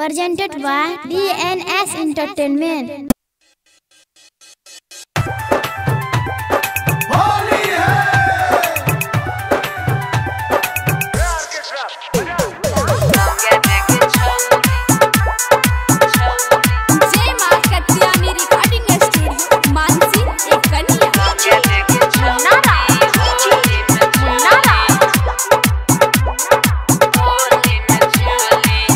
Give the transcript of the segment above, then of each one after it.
presented by DNS Entertainment.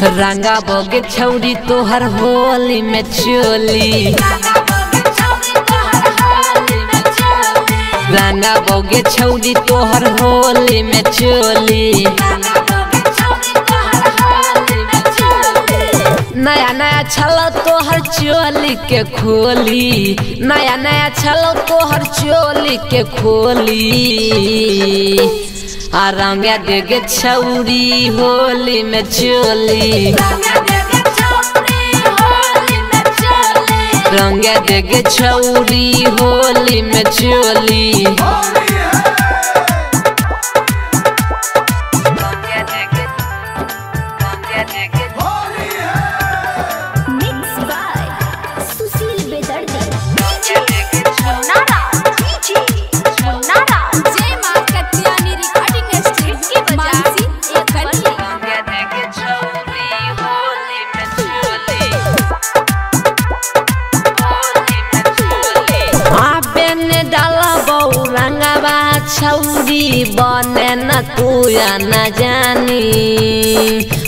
रंगा बोगे छौरी तोहर होली में चोली। रंगा बोगे छौरी तोहर होली में चोली। नया नया छलो तोहर चोली के खोली। नया नया छलो तोहर चोली के खोली। आ रंगा देगे छौरी होली में चोली। रंगे देगे छौरी होली में चोली। छौरी बने न तू न जानी।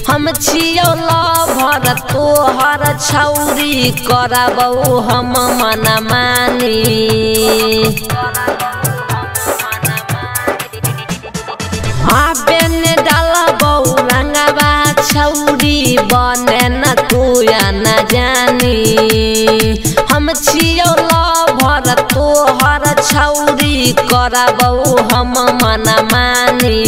हम छियो लभर तोहर छौरी करबऊ हम मन मानी। छौरी बने न तू न जानी। हम छियो लभर तोहर छौरी करबऊ हम मन मानी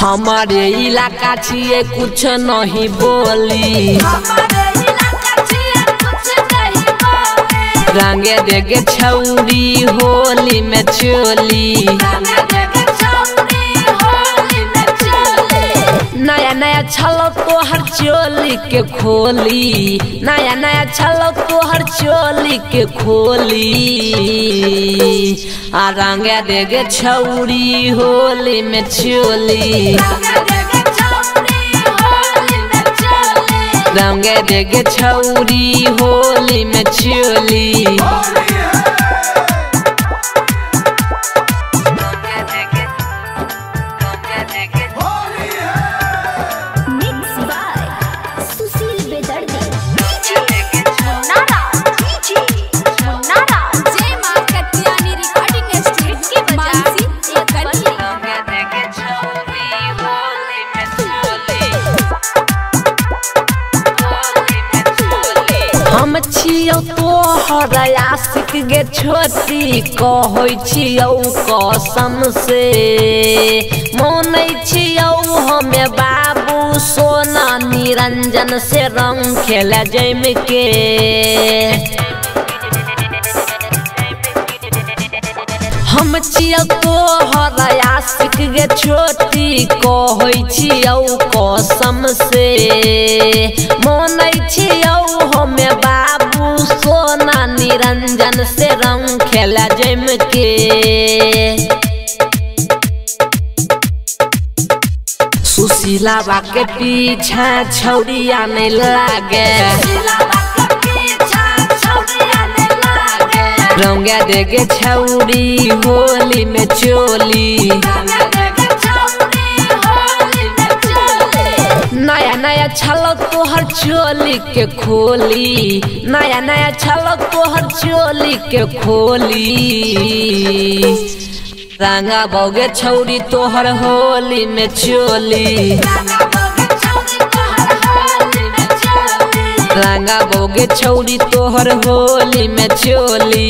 हमारे इलाका छिए कुछ नहीं बोली रंगे देगे छौरी होली में चोली नया नया छलो तोहर चोली के खोली। नया नया छलो तोहर चोली के खोली। आ रंगे देगे छौरी होली में चोली। रंगे देगे छौरी होली में चोली। हम छियौ तोहर आशिक गे छोटी कसम से मानै छियौ हमें बाबू सोना निरंजन से रंग खेला जैम के हम छियौ तोहर आशिक गे छोटी कहै कसम से मानै छियौ से रंग खेला जम के। सुशीला के पीछा छौरिया नहीं लागे। रंगा देगे छौरी होली में चोली। नया नया छलो तोहर चोली के खोली। नया नया छलो तोहर चोली के खोली। रंगा बोगे छौरी तोहर होली में चोली। रंगा बोगे छौरी तोहर होली में चोली।